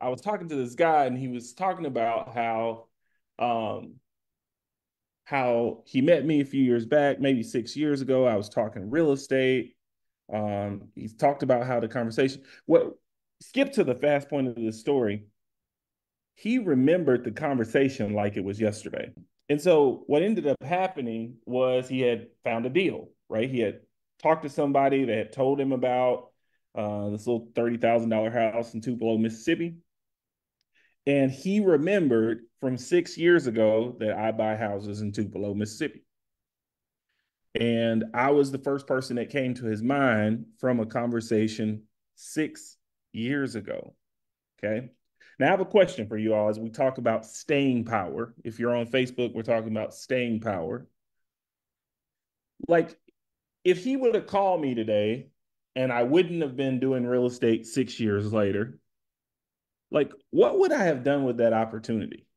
I was talking to this guy and he was talking about how um how he met me a few years back, maybe six years ago. I was talking real estate. Um, he's talked about how the conversation what skip to the fast point of the story. He remembered the conversation like it was yesterday. And so what ended up happening was he had found a deal, right? He had talked to somebody that had told him about uh, this little $30,000 house in Tupelo, Mississippi. And he remembered from six years ago that I buy houses in Tupelo, Mississippi. And I was the first person that came to his mind from a conversation six years ago. Okay. Now, I have a question for you all as we talk about staying power. If you're on Facebook, we're talking about staying power. Like, if he would have called me today and I wouldn't have been doing real estate six years later, like, what would I have done with that opportunity?